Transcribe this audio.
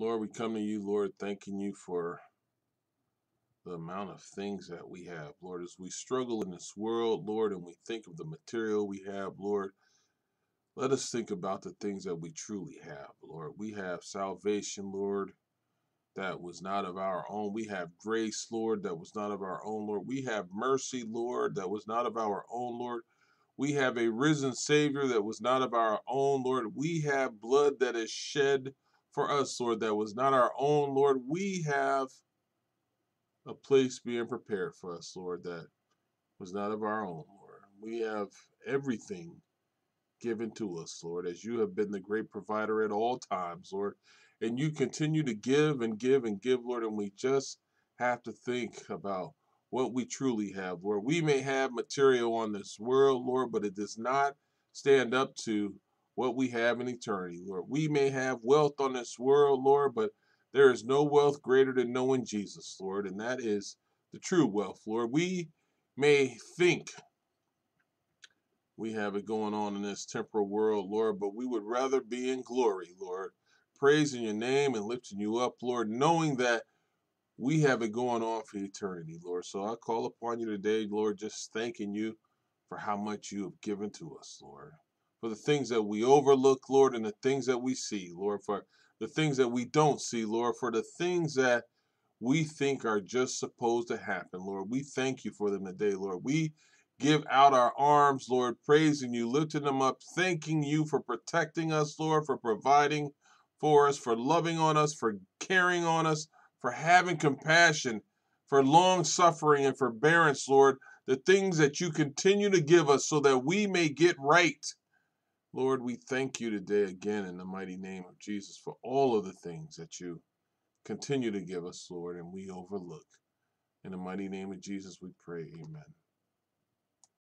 Lord, we come to you, Lord, thanking you for the amount of things that we have, Lord, as we struggle in this world, Lord, and we think of the material we have, Lord. Let us think about the things that we truly have, Lord. We have salvation, Lord, that was not of our own. We have grace, Lord, that was not of our own, Lord. We have mercy, Lord, that was not of our own, Lord. We have a risen Savior that was not of our own, Lord. We have blood that is shed for us, Lord, that was not our own, Lord. We have a place being prepared for us, Lord, that was not of our own, Lord. We have everything given to us, Lord, as you have been the great provider at all times, Lord. And you continue to give and give and give, Lord, and we just have to think about what we truly have, Lord. We may have material on this world, Lord, but it does not stand up to what we have in eternity, Lord. We may have wealth on this world, Lord, but there is no wealth greater than knowing Jesus, Lord, and that is the true wealth, Lord. We may think we have it going on in this temporal world, Lord, but we would rather be in glory, Lord, praising your name and lifting you up, Lord, knowing that we have it going on for eternity, Lord. So I call upon you today, Lord, just thanking you for how much you have given to us, Lord. For the things that we overlook, Lord, and the things that we see, Lord, for the things that we don't see, Lord, for the things that we think are just supposed to happen, Lord. We thank you for them today, Lord. We give out our arms, Lord, praising you, lifting them up, thanking you for protecting us, Lord, for providing for us, for loving on us, for caring on us, for having compassion, for long suffering and forbearance, Lord, the things that you continue to give us so that we may get right. Lord, we thank you today again in the mighty name of Jesus for all of the things that you continue to give us, Lord, and we overlook. In the mighty name of Jesus, we pray. Amen.